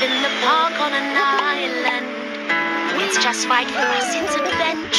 live in the park on an island. It's just right for us It's adventure.